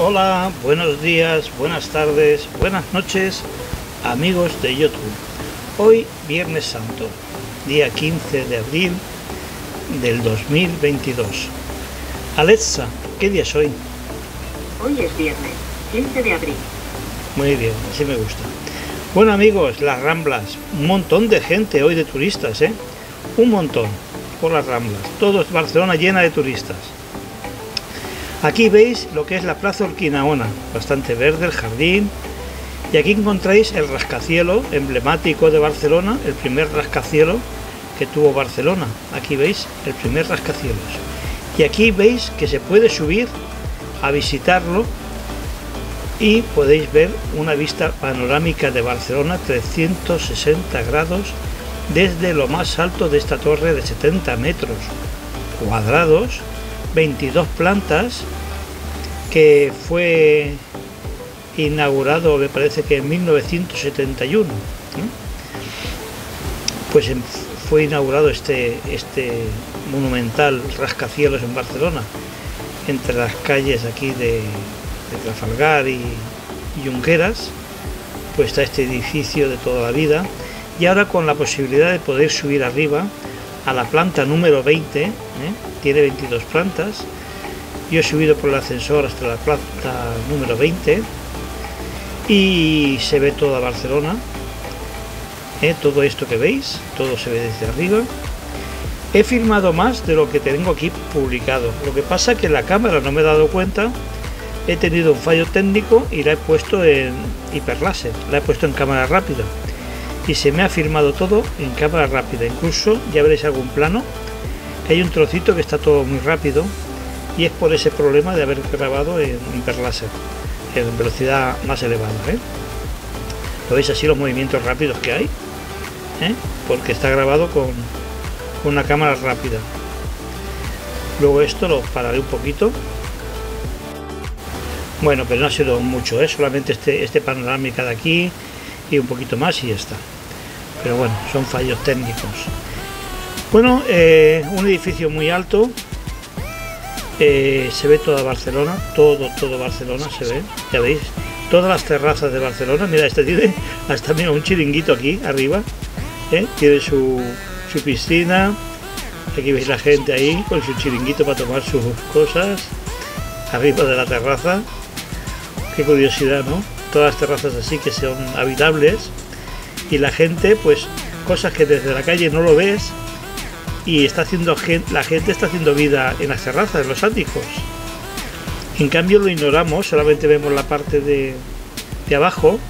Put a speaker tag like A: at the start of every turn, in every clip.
A: Hola, buenos días, buenas tardes, buenas noches, amigos de YouTube. Hoy, Viernes Santo, día 15 de abril del 2022. Alexa, ¿qué día es hoy?
B: Hoy es viernes, 15 de abril.
A: Muy bien, así me gusta. Bueno amigos, las Ramblas, un montón de gente hoy de turistas, ¿eh? Un montón por las Ramblas. Todo es Barcelona llena de turistas. Aquí veis lo que es la Plaza Urquinaona, bastante verde, el jardín. Y aquí encontráis el rascacielo emblemático de Barcelona, el primer rascacielo que tuvo Barcelona. Aquí veis el primer rascacielos. Y aquí veis que se puede subir a visitarlo y podéis ver una vista panorámica de Barcelona 360 grados desde lo más alto de esta torre de 70 metros cuadrados 22 plantas que fue inaugurado me parece que en 1971 pues fue inaugurado este, este monumental rascacielos en Barcelona entre las calles aquí de, Trafalgar y, y Junqueras pues está este edificio de toda la vida. Y ahora con la posibilidad de poder subir arriba a la planta número 20 ¿eh? tiene 22 plantas. Yo he subido por el ascensor hasta la planta número 20 y se ve toda Barcelona. ¿eh? Todo esto que veis, todo se ve desde arriba. He filmado más de lo que tengo aquí publicado. Lo que pasa que la cámara no me he dado cuenta. He tenido un fallo técnico y la he puesto en hiperláser. La he puesto en cámara rápida. Y se me ha filmado todo en cámara rápida. Incluso ya veréis algún plano hay un trocito que está todo muy rápido y es por ese problema de haber grabado en hiperláser, en velocidad más elevada. ¿eh? ¿Lo veis así los movimientos rápidos que hay? ¿Eh? Porque está grabado con, una cámara rápida. Luego esto lo pararé un poquito. Bueno, pero no ha sido mucho, ¿eh? solamente este, este panorámica de aquí y un poquito más y ya está. Pero bueno, son fallos técnicos. Bueno, eh, un edificio muy alto. Eh, se ve toda Barcelona, todo, todo Barcelona se ve, ya veis, todas las terrazas de Barcelona. Mira, este tiene hasta mira, un chiringuito aquí arriba, ¿eh? tiene su, su piscina. Aquí veis la gente ahí con su chiringuito para tomar sus cosas arriba de la terraza. Qué curiosidad, ¿no? Todas las terrazas así que son habitables y la gente, pues, cosas que desde la calle no lo ves, y está haciendo la gente está haciendo vida en las terrazas, en los áticos. En cambio lo ignoramos, solamente vemos la parte de, de abajo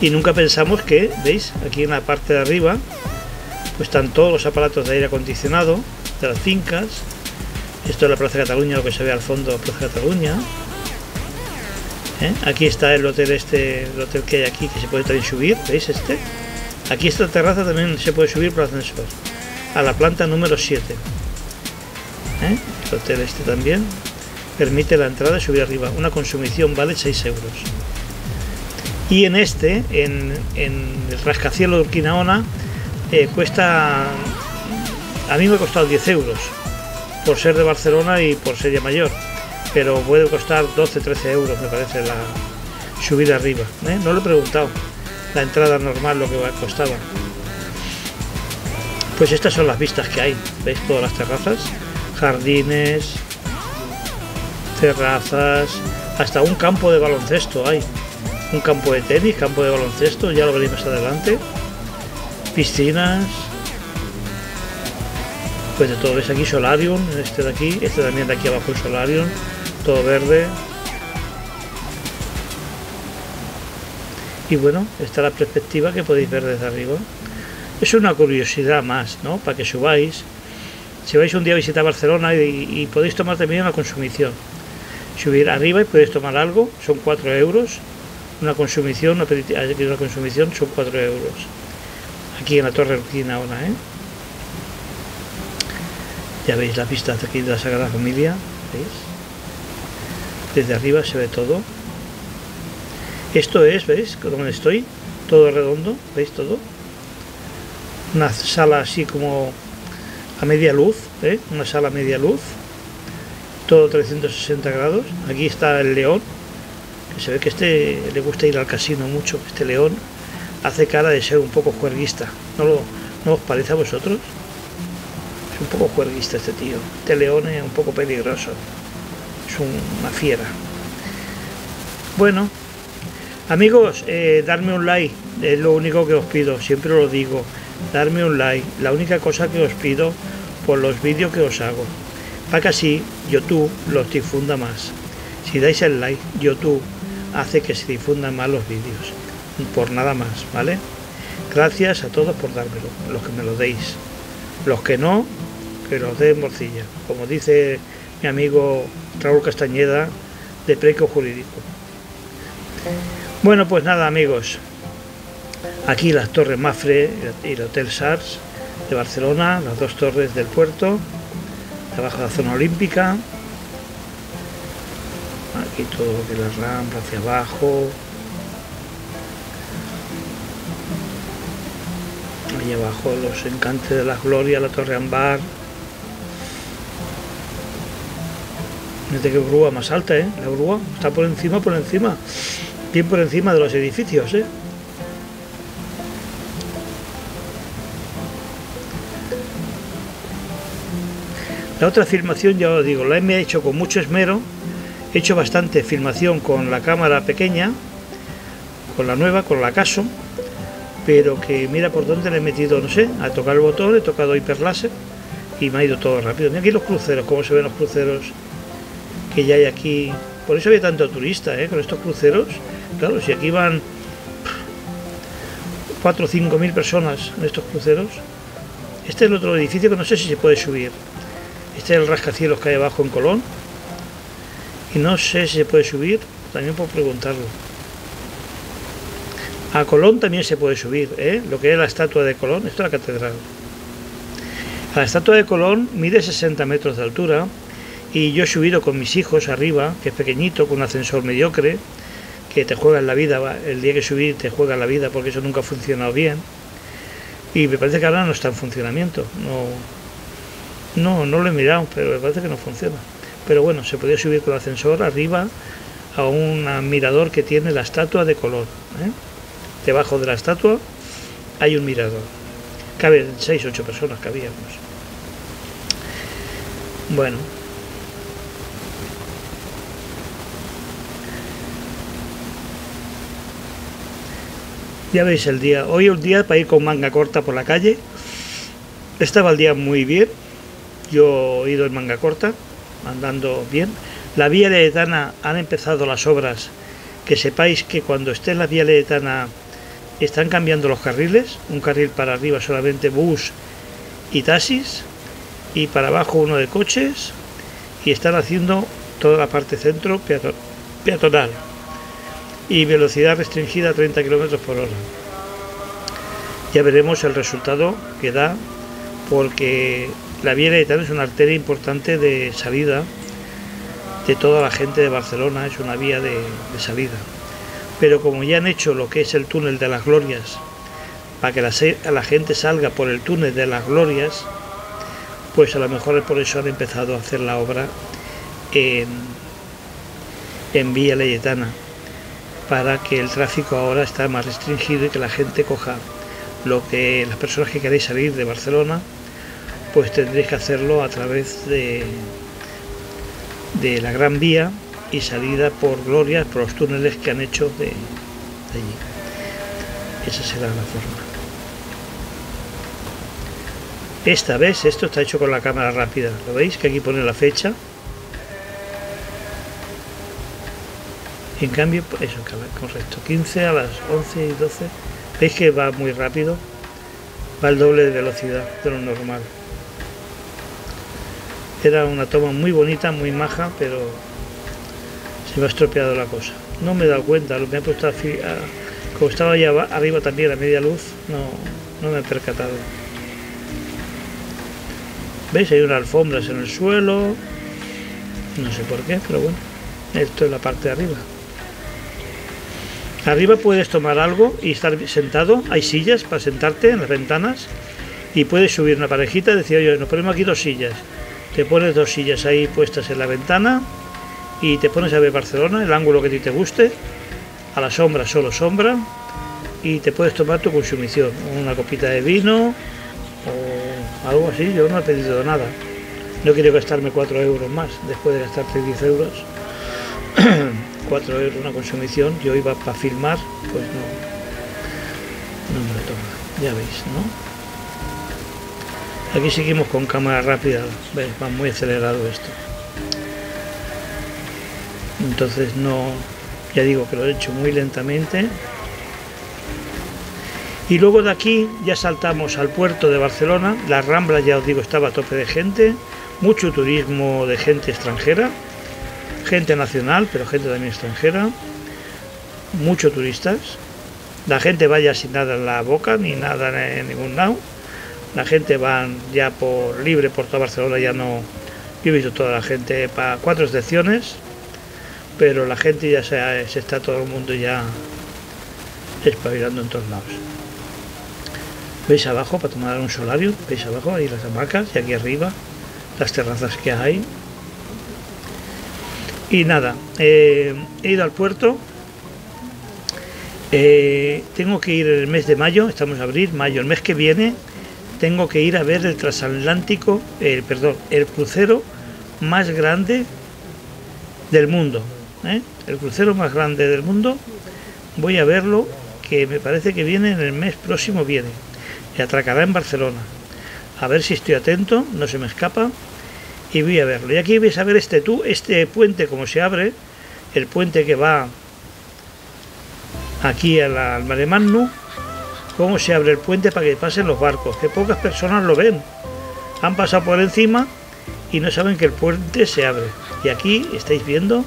A: y nunca pensamos que, ¿veis? Aquí en la parte de arriba pues están todos los aparatos de aire acondicionado de las fincas. Esto es la Plaza de Cataluña, lo que se ve al fondo la Plaza de Cataluña. ¿Eh? Aquí está el hotel este, el hotel que hay aquí que se puede también subir, ¿veis este? Aquí esta terraza también se puede subir por ascensor a la planta número 7. ¿Eh? El hotel este también permite la entrada y subir arriba. Una consumición vale 6 euros. Y en este, en, el rascacielos de Urquinaona, eh, cuesta. A mí me ha costado 10 euros por ser de Barcelona y por ser ya mayor. Pero puede costar 12-13 euros, me parece, la subida arriba. ¿eh? No lo he preguntado. La entrada normal lo que costaba. Pues estas son las vistas que hay. ¿Veis todas las terrazas? Jardines, terrazas, hasta un campo de baloncesto hay. Un campo de tenis, campo de baloncesto, ya lo veréis más adelante. Piscinas. Pues de todo, ves aquí solarium, este de aquí, este también de aquí abajo el solarium, todo verde. Y bueno, esta es la perspectiva que podéis ver desde arriba. Es una curiosidad más, ¿no? Para que subáis. Si vais un día a visitar Barcelona y, podéis tomar también una consumición. Subir arriba y podéis tomar algo, son 4 euros. Una consumición, una, una consumición son 4 euros. Aquí en la Torre Rutina ahora, ¿eh? Ya veis la pista de aquí de la Sagrada Familia, ¿veis? Desde arriba se ve todo. Esto es, ¿veis? Donde estoy, todo redondo, ¿veis todo? una sala así como a media luz, ¿eh? una sala a media luz. todo 360 grados. Aquí está el león, que se ve que este le gusta ir al casino mucho. Este león hace cara de ser un poco juerguista. ¿No, lo, ¿no os parece a vosotros? Es un poco juerguista este tío. Este león es un poco peligroso. Una fiera. Bueno, amigos, eh, darme un like. Es lo único que os pido. Siempre lo digo. Darme un like. La única cosa que os pido por los vídeos que os hago. Para que así YouTube los difunda más. Si dais el like, YouTube hace que se difundan más los vídeos. Por nada más, ¿vale? Gracias a todos por dármelo, los que me lo deis. Los que no, que los den morcilla. Como dice mi amigo Raúl Castañeda de Preco Jurídico. Bueno, pues nada, amigos. Aquí las torres Mafre y el Hotel SARS de Barcelona, las dos torres del puerto, debajo de la zona olímpica. Aquí todo lo que la rampa hacia abajo. Ahí abajo los encantes de la gloria, la torre Ambar. Fíjate que grúa más alta, ¿eh? La grúa está por encima, por encima. Bien por encima de los edificios, ¿eh? La otra filmación, ya os digo, la he hecho con mucho esmero. He hecho bastante filmación con la cámara pequeña, con la nueva, con la Caso, pero que mira por dónde le he metido, no sé, a tocar el botón, he tocado hiperláser y me ha ido todo rápido. Mira aquí los cruceros, cómo se ven los cruceros que ya hay aquí. Por eso había tanto turista, ¿eh? con estos cruceros. Claro, si aquí van 4 o 5 mil personas en estos cruceros. Este es el otro edificio que no sé si se puede subir. Este es el rascacielos que hay abajo en Colón. Y no sé si se puede subir, también puedo preguntarlo. A Colón también se puede subir, ¿eh? lo que es la estatua de Colón, esto es la catedral. La estatua de Colón mide 60 metros de altura y yo he subido con mis hijos arriba, que es pequeñito, con un ascensor mediocre, que te juega en la vida, el día que subir te juega en la vida porque eso nunca ha funcionado bien. Y me parece que ahora no está en funcionamiento. No, no, no lo he mirado, pero me parece que no funciona. Pero bueno, se podía subir con el ascensor arriba a un mirador que tiene la estatua de color. ¿eh? Debajo de la estatua hay un mirador. Caben 6 8 personas, cabíamos. Bueno, Ya veis el día. Hoy el día para ir con manga corta por la calle. Estaba el día muy bien. Yo he ido en manga corta, andando bien. La vía leetana han empezado las obras. Que sepáis que cuando esté en la vía leetana están cambiando los carriles. Un carril para arriba solamente bus y taxis. Y para abajo uno de coches. Y están haciendo toda la parte centro peatonal y velocidad restringida a 30 km por hora. Ya veremos el resultado que da porque la vía Laietana es una arteria importante de salida de toda la gente de Barcelona, es una vía de, salida. Pero como ya han hecho lo que es el túnel de las glorias, para que la, la gente salga por el túnel de las glorias, pues a lo mejor es por eso han empezado a hacer la obra en, en vía Leyetana para que el tráfico ahora está más restringido y que la gente coja lo que las personas que queréis salir de Barcelona pues tendréis que hacerlo a través de, de la Gran Vía y salida por Glorias, por los túneles que han hecho de, de allí. Esa será la forma. Esta vez esto está hecho con la cámara rápida. ¿Lo veis? Que aquí pone la fecha En cambio, eso, correcto. 15 a las 11 y 12. Veis que va muy rápido. Va al doble de velocidad de lo normal. Era una toma muy bonita, muy maja, pero se me ha estropeado la cosa. No me he dado cuenta, lo que me he puesto a, como estaba allá arriba también a media luz, no, no me he percatado. ¿Veis? Hay unas alfombras en el suelo. No sé por qué, pero bueno. Esto es la parte de arriba. Arriba puedes tomar algo y estar sentado. Hay sillas para sentarte en las ventanas y puedes subir una parejita y decir, oye, nos ponemos aquí dos sillas. te pones dos sillas ahí puestas en la ventana y te pones a ver Barcelona, el ángulo que a ti te guste, a la sombra solo sombra y te puedes tomar tu consumición, una copita de vino o algo así, yo no he pedido nada. No quiero gastarme 4 euros más después de gastarte 10 euros. 4 euros una consumición, yo iba para filmar, pues no, no me lo toma, ya veis, ¿no? Aquí seguimos con cámara rápida, ¿ves? va muy acelerado esto. Entonces no, ya digo que lo he hecho muy lentamente. Y luego de aquí ya saltamos al puerto de Barcelona. La Rambla, ya os digo, estaba a tope de gente. Mucho turismo de gente extranjera. Gente nacional, pero gente también extranjera. Muchos turistas. La gente vaya sin nada en la boca, ni nada en ningún lado la gente va ya por libre por toda Barcelona, ya no. Yo he visto toda la gente para cuatro excepciones, pero la gente ya se, está todo el mundo ya espabilando en todos lados. ¿Veis abajo para tomar un solario? ¿Veis abajo? Ahí las hamacas y aquí arriba las terrazas que hay. Y nada, eh, he ido al puerto. Eh, tengo que ir el mes de mayo, estamos a abril, mayo, el mes que viene tengo que ir a ver el transatlántico, perdón, el crucero más grande del mundo. ¿eh? El crucero más grande del mundo, voy a verlo, que me parece que viene en el mes próximo, viene, y atracará en Barcelona. A ver si estoy atento, no se me escapa, y voy a verlo. Y aquí vais a ver este, tú, este puente, como se abre, el puente que va aquí al, al Mare cómo se abre el puente para que pasen los barcos, que pocas personas lo ven. Han pasado por encima y no saben que el puente se abre. Y aquí estáis viendo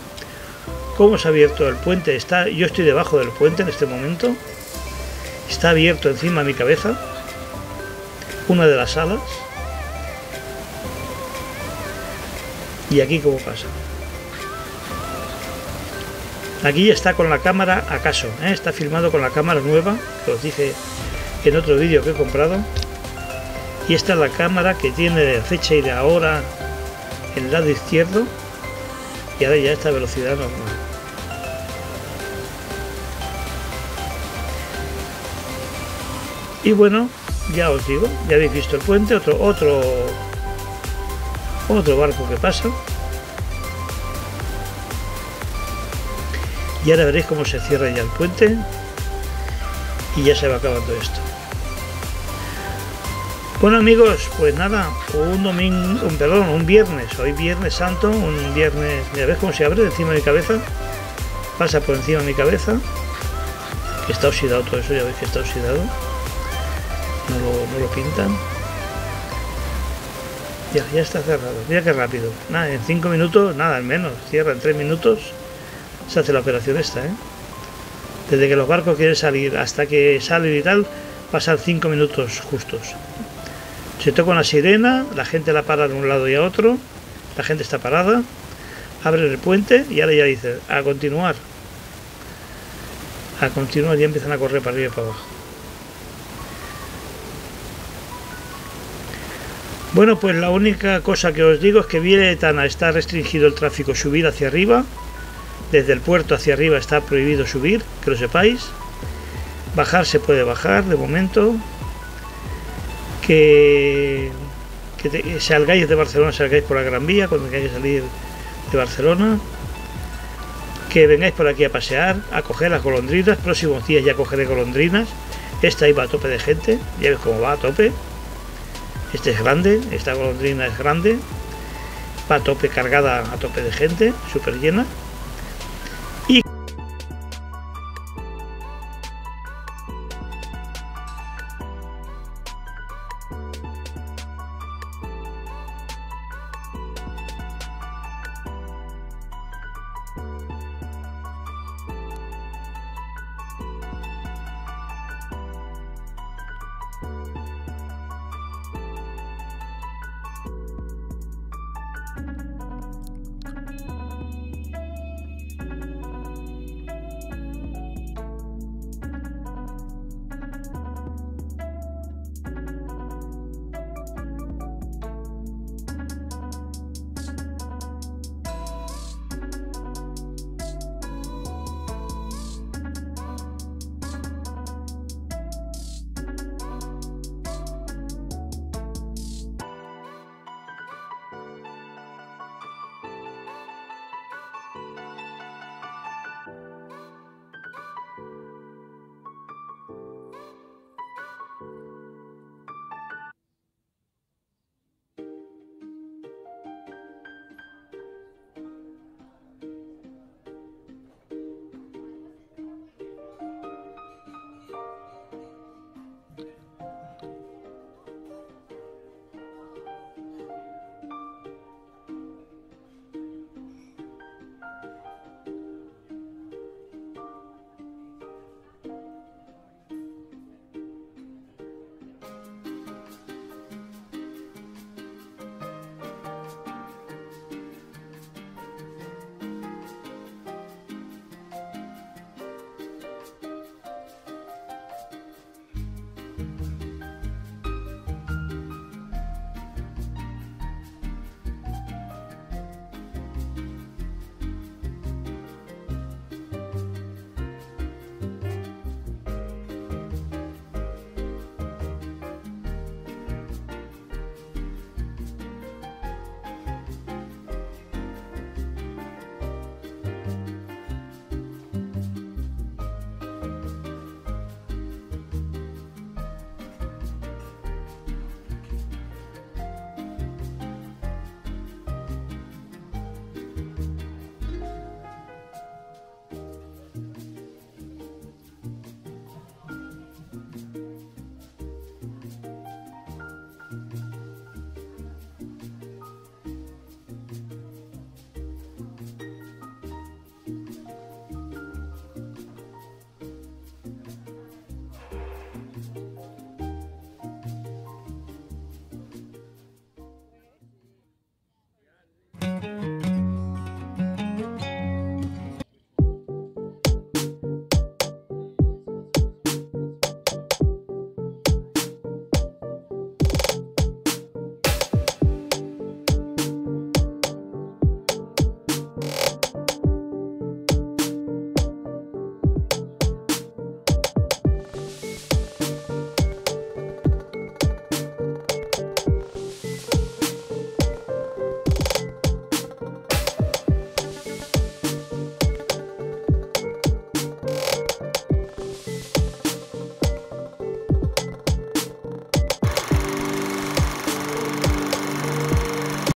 A: cómo se ha abierto el puente. Está, yo estoy debajo del puente en este momento. Está abierto encima de mi cabeza. Una de las alas. Y aquí cómo pasa. Aquí está con la cámara acaso, ¿eh? está filmado con la cámara nueva, que os dije en otro vídeo que he comprado. Y esta es la cámara que tiene la fecha y la hora en el lado izquierdo. Y ahora ya esta velocidad normal. Y bueno, ya os digo, ya habéis visto el puente, otro, otro, otro barco que pasa. Y ahora veréis cómo se cierra ya el puente y ya se va acabando esto. Bueno amigos, pues nada, un domingo, un, perdón, un viernes, hoy viernes santo, un viernes, mira, ¿ves cómo se abre encima de mi cabeza? Pasa por encima de mi cabeza, que está oxidado todo eso, ya veis que está oxidado, no lo, no lo pintan. Ya, ya está cerrado, mira qué rápido, nada, en 5 minutos, nada, al menos, cierra en 3 minutos, se hace la operación esta, ¿eh? Desde que los barcos quieren salir hasta que salen y tal, pasan 5 minutos justos. Se toca una sirena, la gente la para de un lado y a otro, la gente está parada, abren el puente y ahora ya dice a continuar. A continuar ya empiezan a correr para arriba y para abajo. Bueno, pues la única cosa que os digo es que viene Tana. Está restringido el tráfico subir hacia arriba. Desde el puerto hacia arriba está prohibido subir, que lo sepáis. Bajar se puede bajar de momento. Que, que salgáis de Barcelona, salgáis por la Gran Vía cuando tengáis que salir de Barcelona, que vengáis por aquí a pasear, a coger las golondrinas, próximos días ya cogeré golondrinas, esta iba a tope de gente, ya ves cómo va a tope, este es grande, esta golondrina es grande, va a tope cargada a tope de gente, súper llena.